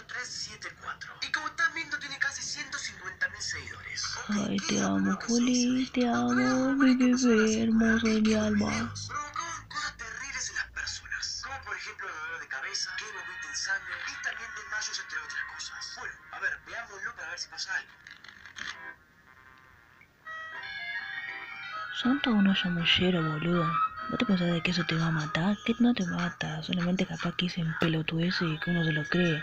8374. Y como están viendo, tiene casi 150.000 seguidores. Ok, Ay, ¿qué te amo, Juli, te amo, mi bebé hermoso de mi alma. Provocaban cosas terribles en las personas. Como por ejemplo el dolor de cabeza, que vomiten sangre y también desmayos, entre otras cosas. Bueno, a ver, veámoslo para ver si pasa algo. Son todos unos chamulleros, boludo. ¿No te pensás de que eso te va a matar? Que no te mata, solamente capaz que dicen pelotudeces y que uno se lo cree.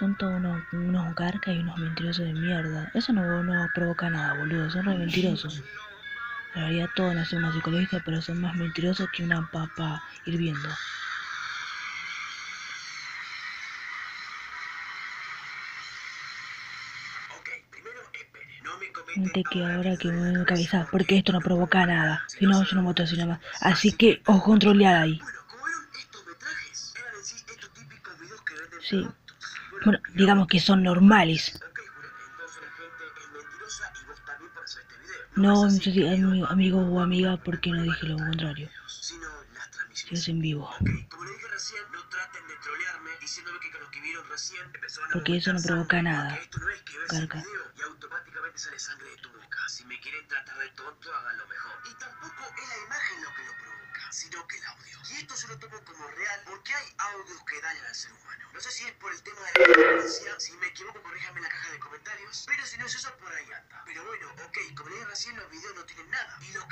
Son todos unos, unos garcas y unos mentirosos de mierda. Eso no, no provoca nada, boludo. Son re mentirosos. En realidad todos nacen una psicológica, pero son más mentirosos que una papa hirviendo. Gente que ahora que me la cabeza, porque esto no provoca nada. Si no, yo no voto así nada más. Así que os controlead ahí. Sí Bueno, digamos que son normales. No, es no así, sé si ami- video amigo o amiga, porque no dije lo contrario. Es en vivo. Porque eso no provoca nada. Carca. Real porque hay audios que dañan al ser humano. No sé si es por el tema de la frecuencia, si me equivoco, corríjame en la caja de comentarios. Pero si no es eso, por ahí anda. Pero bueno, ok, como le dije recién, los videos no tienen nada. Y los